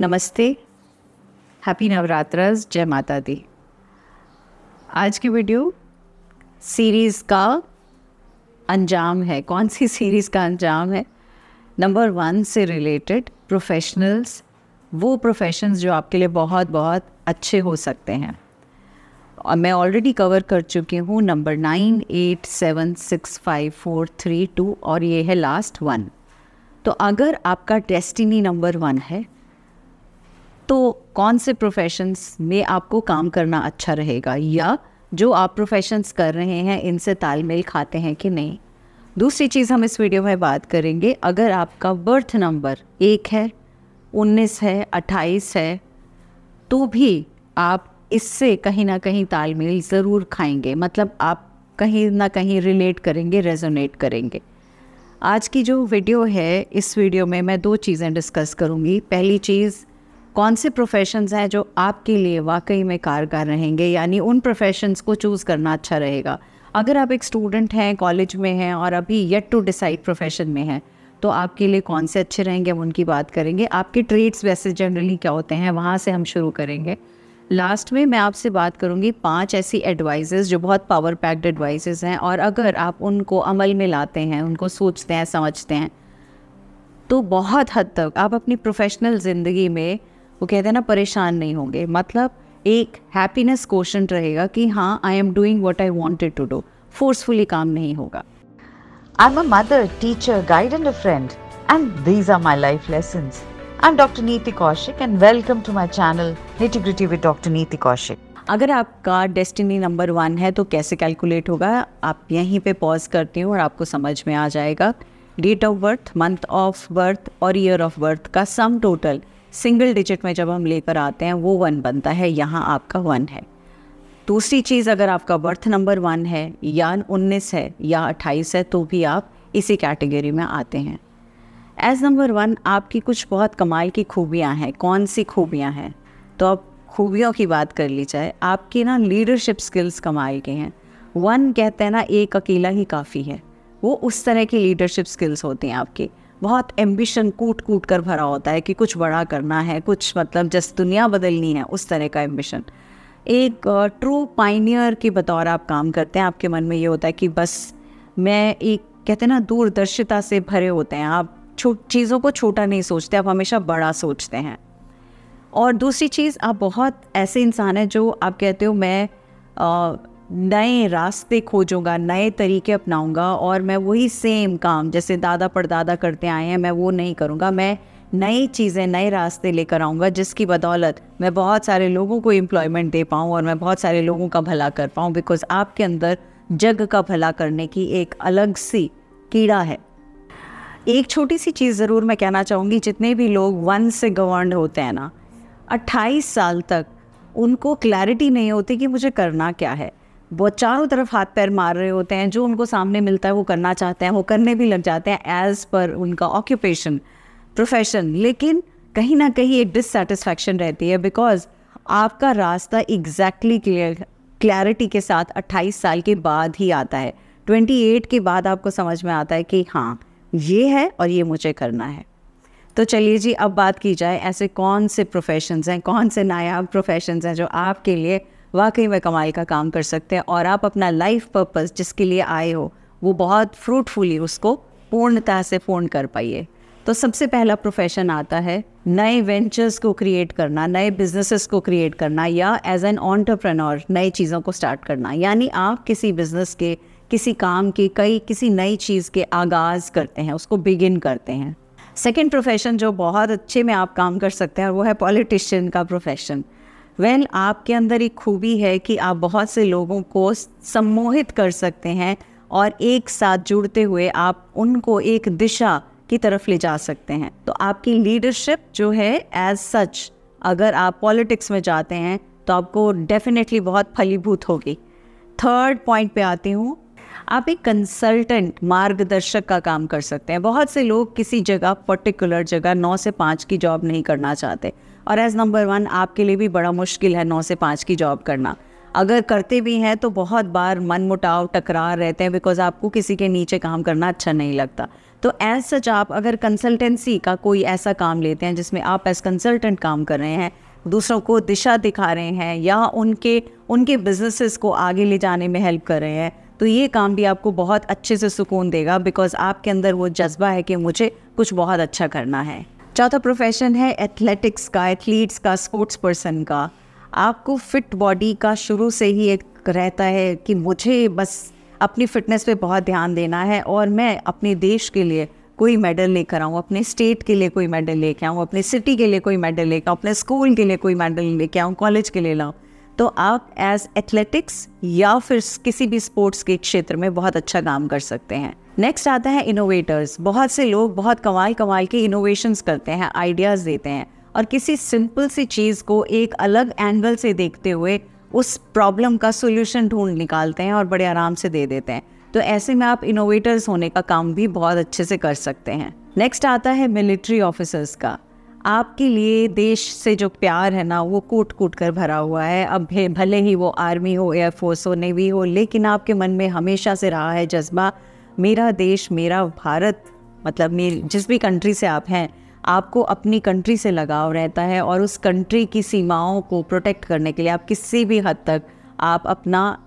नमस्ते। हैप्पी नवरात्रस। जय माता दी। आज की वीडियो सीरीज़ का अंजाम है। कौन सी सीरीज़ का अंजाम है? नंबर वन से रिलेटेड प्रोफेशनल्स वो प्रोफेशंस जो आपके लिए बहुत बहुत अच्छे हो सकते हैं। और मैं ऑलरेडी कवर कर चुकी हूँ number nine eight seven six five four three two और ये है लास्ट वन तो अगर आपका डेस्टिनी नंबर वन है तो कौन से प्रोफेशंस में आपको काम करना अच्छा रहेगा? या जो आप प्रोफेशंस कर रहे हैं, इनसे तालमेल खाते हैं कि नहीं? दूसरी चीज़ हम इस वीडियो में बात करेंगे। अगर आपका बर्थ नंबर एक है, उन्नीस है, अट्ठाईस है तो भी आप इससे कहीं ना कहीं तालमेल ज़रूर खाएँगे। मतलब आप कहीं ना कहीं रिलेट करेंगे रेजोनेट करेंगे। आज की जो वीडियो है, इस वीडियो में मैं दो चीज़ें डिस्कस करूँगी। पहली चीज़ कौन से प्रोफेशंस हैं जो आपके लिए वाकई में कारगर रहेंगे? यानी उन प्रोफेशंस को चूज़ करना अच्छा रहेगा। अगर आप एक स्टूडेंट हैं कॉलेज में हैं और अभी येट टू डिसाइड प्रोफेशन में हैं तो आपके लिए कौन से अच्छे रहेंगे हम उनकी बात करेंगे। आपके ट्रेड्स वैसे जनरली क्या होते हैं, वहाँ से हम शुरू करेंगे। लास्ट में मैं आपसे बात करूँगी पाँच ऐसी एडवाइजेस जो बहुत पावर पैक्ड एडवाइजेस हैं और अगर आप उनको अमल में लाते हैं, उनको सोचते हैं, समझते हैं तो बहुत हद तक आप अपनी प्रोफेशनल ज़िंदगी में वो कहते हैं ना परेशान नहीं होंगे मतलब एक हैप्पीनेस क्वेश्चन रहेगा कि हाँ I am doing what I wanted to do forcefully काम नहीं होगा I'm a mother, teacher, guide, and a friend, and these are my life lessons. I'm Dr. Neeti Kaushik, and welcome to my channel Nitty Gritty with Dr. Neeti Kaushik. अगर आपका destiny number one है तो कैसे calculate होगा आप यहीं पे pause करती हूँ और आपको समझ में आ जाएगा date of birth month of birth और ईयर ऑफ़ बर्थ का सम टोटल सिंगल डिजिट में जब हम लेकर आते हैं, वो वन बनता है, यहाँ आपका वन है। दूसरी चीज़, अगर आपका बर्थ नंबर वन है, या उन्नीस है, या अट्ठाईस है तो भी आप इसी कैटेगरी में आते हैं। एज नंबर वन आपकी कुछ बहुत कमाल की खूबियाँ हैं। कौन सी खूबियाँ हैं? तो अब खूबियों की बात कर ली जाए, आपकी ना लीडरशिप स्किल्स कमाल के हैं। वन कहते हैं ना, एक अकेला ही काफ़ी है। वो उस तरह की लीडरशिप स्किल्स होती हैं आपकी। बहुत एम्बिशन कूट कूट कर भरा होता है कि कुछ बड़ा करना है, कुछ मतलब जस दुनिया बदलनी है, उस तरह का एम्बिशन एक ट्रू पाइनियर के बतौर आप काम करते हैं, आपके मन में ये होता है कि बस मैं एक, कहते हैं ना, दूरदर्शिता से भरे होते हैं. आप चीज़ों को छोटा नहीं सोचते, आप हमेशा बड़ा सोचते हैं. और दूसरी चीज़, आप बहुत ऐसे इंसान हैं जो आप कहते हो, मैं नए रास्ते खोजूँगा, नए तरीके अपनाऊँगा और मैं वही सेम काम जैसे दादा परदादा करते आए हैं, मैं वो नहीं करूँगा। मैं नई चीज़ें, नए रास्ते लेकर आऊँगा जिसकी बदौलत मैं बहुत सारे लोगों को एम्प्लॉयमेंट दे पाऊँ और मैं बहुत सारे लोगों का भला कर पाऊँ बिकॉज़ आपके अंदर जग का भला करने की एक अलग सी कीड़ा है। एक छोटी सी चीज़ ज़रूर मैं कहना चाहूँगी, जितने भी लोग वन से गवर्न होते हैं ना, अट्ठाईस साल तक उनको क्लैरिटी नहीं होती कि मुझे करना क्या है। वो चारों तरफ़ हाथ पैर मार रहे होते हैं, जो उनको सामने मिलता है, वो करना चाहते हैं, वो करने भी लग जाते हैं एज पर उनका ऑक्यूपेशन प्रोफेशन लेकिन कहीं ना कहीं एक डिससेटिस्फैक्शन रहती है बिकॉज़ आपका रास्ता एग्जैक्टली क्लियर क्लैरिटी के साथ 28 साल के बाद ही आता है। 28 के बाद आपको समझ में आता है कि हाँ ये है और ये मुझे करना है। तो चलिए जी, अब बात की जाए, ऐसे कौन से प्रोफेशंस हैं, कौन से नायाब प्रोफेशंस हैं जो आपके लिए वाकई में कमाई का काम कर सकते हैं और आप अपना लाइफ पर्पस जिसके लिए आए हो, वो बहुत फ्रूटफुली उसको पूर्णता से पूर्ण कर पाइए। तो सबसे पहला प्रोफेशन आता है नए वेंचर्स को क्रिएट करना, नए बिजनेसेस को क्रिएट करना या एज एन ऑन्टरप्रेन्योर नई चीज़ों को स्टार्ट करना। यानी आप किसी बिज़नेस के, किसी काम के, कई, किसी नई चीज़ के आगाज़ करते हैं, उसको बिगिन करते हैं। सेकेंड प्रोफेशन जो बहुत अच्छे में आप काम कर सकते हैं, वो है पॉलिटिशियन का प्रोफेशन वेल well, आपके अंदर एक खूबी है कि आप बहुत से लोगों को सम्मोहित कर सकते हैं और एक साथ जुड़ते हुए आप उनको एक दिशा की तरफ़ ले जा सकते हैं। तो आपकी लीडरशिप जो है एज सच अगर आप पॉलिटिक्स में जाते हैं तो आपको डेफिनेटली बहुत फलीभूत होगी। थर्ड पॉइंट पे आती हूँ आप एक कंसल्टेंट मार्गदर्शक का काम कर सकते हैं। बहुत से लोग किसी जगह पर्टिकुलर जगह नौ से पाँच की जॉब नहीं करना चाहते। और एज़ नंबर वन आपके लिए भी बड़ा मुश्किल है नौ से पाँच की जॉब करना। अगर करते भी हैं तो बहुत बार मन मुटाव टकरार रहते हैं बिकॉज़ आपको किसी के नीचे काम करना अच्छा नहीं लगता। तो एज सच आप अगर कंसल्टेंसी का कोई ऐसा काम लेते हैं जिसमें आप एज कंसल्टेंट काम कर रहे हैं, दूसरों को दिशा दिखा रहे हैं या उनके उनके बिजनेसेस को आगे ले जाने में हेल्प कर रहे हैं तो ये काम भी आपको बहुत अच्छे से सुकून देगा बिकॉज़ आपके अंदर वो जज्बा है कि मुझे कुछ बहुत अच्छा करना है। चौथा प्रोफेशन है एथलेटिक्स का एथलीट्स का स्पोर्ट्स पर्सन का। आपको फिट बॉडी का शुरू से ही एक रहता है कि मुझे बस अपनी फिटनेस पे बहुत ध्यान देना है और मैं अपने देश के लिए कोई मेडल लेकर आऊँ, अपने स्टेट के लिए कोई मेडल लेके आऊँ, अपने सिटी के लिए कोई मेडल लेकर आऊँ, अपने स्कूल के लिए कोई मेडल लेके आऊँ कॉलेज के लिए लाऊँ। तो आप एज एथलेटिक्स या फिर किसी भी स्पोर्ट्स के क्षेत्र में बहुत अच्छा काम कर सकते हैं। नेक्स्ट आता है इनोवेटर्स बहुत से लोग बहुत कमाल कमाल के इनोवेशंस करते हैं आइडियाज़ देते हैं और किसी सिंपल सी चीज़ को एक अलग एंगल से देखते हुए उस प्रॉब्लम का सोल्यूशन ढूंढ निकालते हैं और बड़े आराम से दे देते हैं। तो ऐसे में आप इनोवेटर्स होने का काम भी बहुत अच्छे से कर सकते हैं। नेक्स्ट आता है मिलिट्री ऑफिसर्स का। आपके लिए देश से जो प्यार है ना, वो कूट कूट कर भरा हुआ है। अब भले ही वो आर्मी हो एयरफोर्स हो, नेवी हो, लेकिन आपके मन में हमेशा से रहा है जज्बा, मेरा देश, मेरा भारत। मतलब मेरी, जिस भी कंट्री से आप हैं, आपको अपनी कंट्री से लगाव रहता है और उस कंट्री की सीमाओं को प्रोटेक्ट करने के लिए आप किसी भी हद तक आप अपना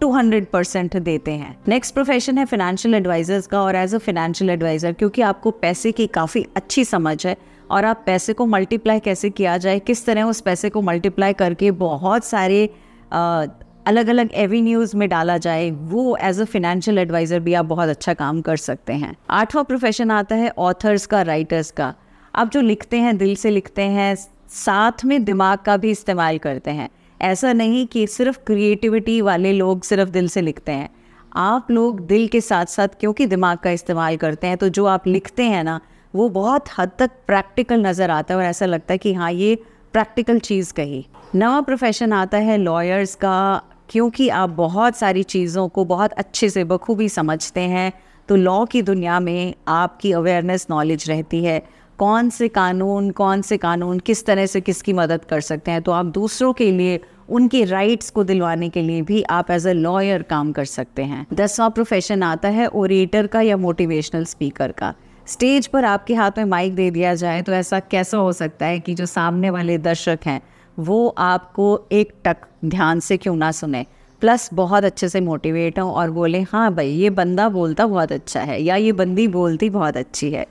200 परसेंट देते हैं। नेक्स्ट प्रोफेशन है फाइनेंशियल एडवाइजर्स का और एज अ फाइनेंशियल एडवाइज़र क्योंकि आपको पैसे की काफ़ी अच्छी समझ है और आप पैसे को मल्टीप्लाई कैसे किया जाए किस तरह उस पैसे को मल्टीप्लाई करके बहुत सारे आ, अलग अलग एवेन्यूज़ में डाला जाए वो एज अ फाइनेंशियल एडवाइज़र भी आप बहुत अच्छा काम कर सकते हैं। आठवां प्रोफेशन आता है ऑथर्स का राइटर्स का। आप जो लिखते हैं दिल से लिखते हैं साथ में दिमाग का भी इस्तेमाल करते हैं। ऐसा नहीं कि सिर्फ़ क्रिएटिविटी वाले लोग सिर्फ़ दिल से लिखते हैं। आप लोग दिल के साथ साथ क्योंकि दिमाग का इस्तेमाल करते हैं तो जो आप लिखते हैं ना वो बहुत हद तक प्रैक्टिकल नज़र आता है और ऐसा लगता है कि हाँ ये प्रैक्टिकल चीज़ कही। नवा प्रोफेशन आता है लॉयर्स का, क्योंकि आप बहुत सारी चीज़ों को बहुत अच्छे से, बखूबी समझते हैं तो लॉ की दुनिया में आपकी अवेयरनेस नॉलेज रहती है। कौन से कानून, कौन से कानून किस तरह से किसकी मदद कर सकते हैं तो आप दूसरों के लिए, उनके राइट्स को दिलवाने के लिए भी आप एज अ लॉयर काम कर सकते हैं। दसवां प्रोफेशन आता है ओरेटर का या मोटिवेशनल स्पीकर का। स्टेज पर आपके हाथ में माइक दे दिया जाए तो ऐसा कैसा हो सकता है कि जो सामने वाले दर्शक हैं, वो आपको एक टक ध्यान से क्यों ना सुने? प्लस बहुत अच्छे से मोटिवेट हों और बोले हाँ भाई, ये बंदा बोलता बहुत अच्छा है या ये बंदी बोलती बहुत अच्छी है।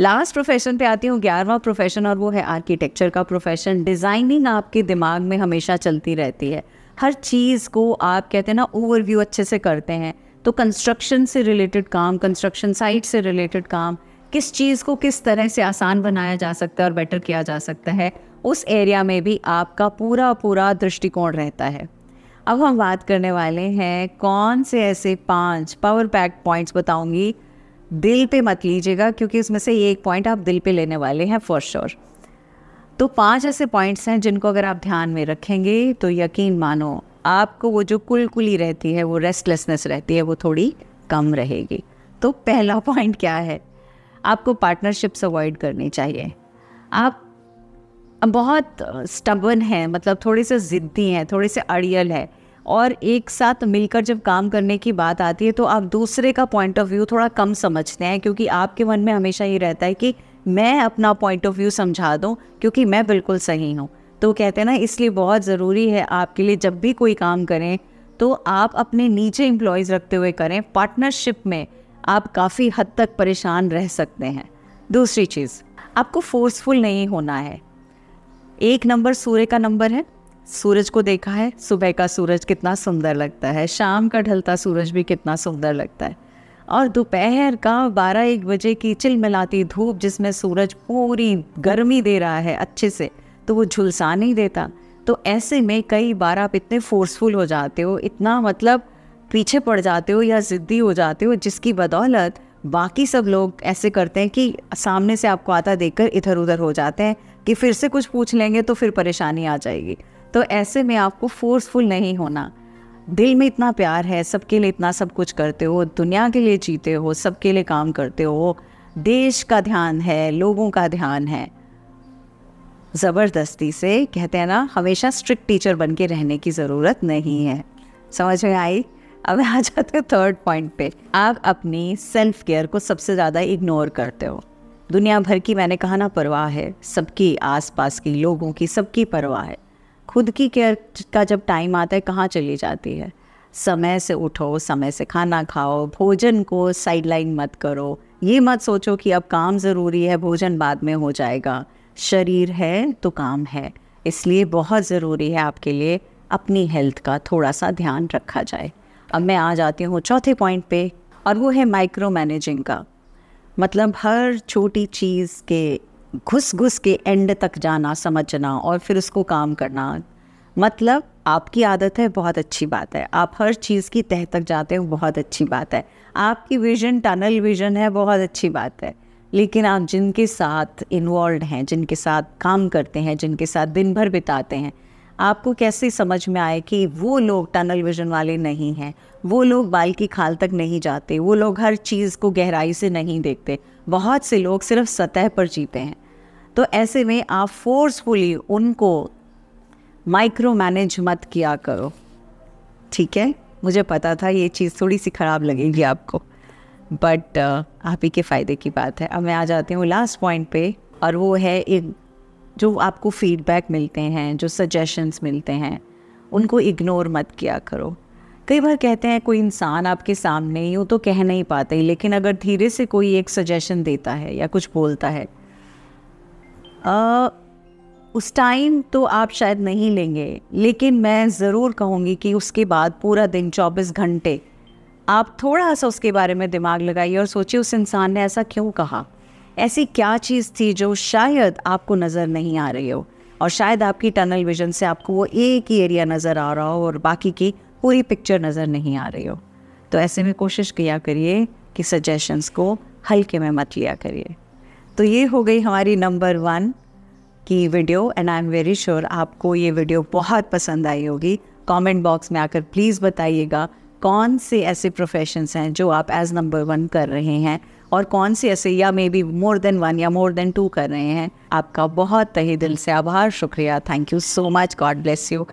लास्ट प्रोफेशन पे आती हूँ, ग्यारहवा प्रोफेशन और वो है आर्किटेक्चर का प्रोफेशन डिज़ाइनिंग आपके दिमाग में हमेशा चलती रहती है। हर चीज़ को आप कहते हैं ना ओवरव्यू अच्छे से करते हैं। तो कंस्ट्रक्शन से रिलेटेड काम कंस्ट्रक्शन साइट से रिलेटेड काम, किस चीज़ को किस तरह से आसान बनाया जा सकता है और बेटर किया जा सकता है, उस एरिया में भी आपका पूरा पूरा दृष्टिकोण रहता है। अब हम बात करने वाले हैं कौन से ऐसे पाँच पावर पैक पॉइंट्स बताऊँगी। दिल पे मत लीजिएगा, क्योंकि इसमें से एक पॉइंट आप दिल पे लेने वाले हैं फॉर श्योर तो पाँच ऐसे पॉइंट्स हैं जिनको अगर आप ध्यान में रखेंगे तो यकीन मानो आपको वो जो कुलकुली रहती है, वो रेस्टलेसनेस रहती है, वो थोड़ी कम रहेगी। तो पहला पॉइंट क्या है? आपको पार्टनरशिप्स अवॉइड करनी चाहिए। आप बहुत स्टबन हैं मतलब थोड़े से ज़िद्दी हैं, थोड़े से अड़ियल है और एक साथ मिलकर जब काम करने की बात आती है तो आप दूसरे का पॉइंट ऑफ़ व्यू थोड़ा कम समझते हैं, क्योंकि आपके मन में हमेशा ये रहता है कि मैं अपना पॉइंट ऑफ़ व्यू समझा दूँ, क्योंकि मैं बिल्कुल सही हूँ। तो कहते हैं ना, इसलिए बहुत ज़रूरी है आपके लिए जब भी कोई काम करें तो आप अपने नीचे एम्प्लॉयज़ रखते हुए करें। पार्टनरशिप में आप काफ़ी हद तक परेशान रह सकते हैं। दूसरी चीज़, आपको फोर्सफुल नहीं होना है। एक नंबर सूर्य का नंबर है। सूरज को देखा है, सुबह का सूरज कितना सुंदर लगता है। शाम का ढलता सूरज भी कितना सुंदर लगता है। और दोपहर का बारह एक बजे की चिलमिलाती धूप जिसमें सूरज पूरी गर्मी दे रहा है अच्छे से। तो वो झुलसा नहीं देता। तो ऐसे में कई बार आप इतने फोर्सफुल हो जाते हो, इतना मतलब पीछे पड़ जाते हो या ज़िद्दी हो जाते हो, जिसकी बदौलत बाकी सब लोग ऐसे करते हैं कि सामने से आपको आता देखकर इधर उधर हो जाते हैं कि फिर से कुछ पूछ लेंगे तो फिर परेशानी आ जाएगी। तो ऐसे में आपको फोर्सफुल नहीं होना। दिल में इतना प्यार है, सबके लिए इतना सब कुछ करते हो, दुनिया के लिए जीते हो, सबके लिए काम करते हो, देश का ध्यान है, लोगों का ध्यान है। ज़बरदस्ती से कहते हैं ना, हमेशा स्ट्रिक्ट टीचर बन के रहने की ज़रूरत नहीं है। समझ में आई? अब आ जाते हैं थर्ड पॉइंट पे। आप अपनी सेल्फ केयर को सबसे ज़्यादा इग्नोर करते हो। दुनिया भर की, मैंने कहा ना, परवाह है। सबकी आसपास की, लोगों की, सबकी परवाह है। खुद की केयर का जब टाइम आता है, कहाँ चली जाती है? समय से उठो, समय से खाना खाओ, भोजन को साइडलाइन मत करो। ये मत सोचो कि अब काम ज़रूरी है, भोजन बाद में हो जाएगा। शरीर है तो काम है। इसलिए बहुत ज़रूरी है आपके लिए अपनी हेल्थ का थोड़ा सा ध्यान रखा जाए। अब मैं आ जाती हूँ चौथे पॉइंट पे, और वो है माइक्रो मैनेजिंग का। मतलब हर छोटी चीज़ के घुस घुस के एंड तक जाना, समझना और फिर उसको काम करना मतलब आपकी आदत है, बहुत अच्छी बात है। आप हर चीज़ की तह तक जाते हो, बहुत अच्छी बात है। आपकी विजन, टनल विजन है, बहुत अच्छी बात है। लेकिन आप जिनके साथ इन्वॉल्व हैं, जिनके साथ काम करते हैं, जिनके साथ दिन भर बिताते हैं, आपको कैसे समझ में आए कि वो लोग टनल विजन वाले नहीं हैं? वो लोग बाल की खाल तक नहीं जाते, वो लोग हर चीज़ को गहराई से नहीं देखते। बहुत से लोग सिर्फ़ सतह पर जीते हैं। तो ऐसे में आप फोर्सफुली उनको माइक्रो मैनेज मत किया करो। ठीक है? मुझे पता था ये चीज़ थोड़ी सी ख़राब लगेगी आपको। बट uh, आप ही के फ़ायदे की बात है। अब मैं आ जाती हूँ लास्ट पॉइंट पे और वो है एक जो आपको फीडबैक मिलते हैं जो सजेशंस मिलते हैं उनको इग्नोर मत किया करो। कई बार कहते हैं कोई इंसान आपके सामने ही हो तो कह नहीं पाते लेकिन अगर धीरे से कोई एक सजेशन देता है या कुछ बोलता है आ, उस टाइम तो आप शायद नहीं लेंगे लेकिन मैं ज़रूर कहूँगी कि उसके बाद पूरा दिन 24 घंटे आप थोड़ा सा उसके बारे में दिमाग लगाइए और सोचिए, उस इंसान ने ऐसा क्यों कहा? ऐसी क्या चीज़ थी जो शायद आपको नज़र नहीं आ रही हो? और शायद आपकी टनल विजन से आपको वो एक ही एरिया नज़र आ रहा हो और बाकी की पूरी पिक्चर नज़र नहीं आ रही हो। तो ऐसे में कोशिश किया करिए कि सजेशंस को हल्के में मत लिया करिए। तो ये हो गई हमारी नंबर वन की video and I am very sure आपको ये वीडियो बहुत पसंद आई होगी। कमेंट बॉक्स में आकर प्लीज़ बताइएगा कौन से ऐसे प्रोफेशंस हैं जो आप एज नंबर वन कर रहे हैं? और कौन से ऐसे, या maybe more than one या मोर देन टू कर रहे हैं? आपका बहुत तहे दिल से आभार, शुक्रिया। Thank you so much God bless you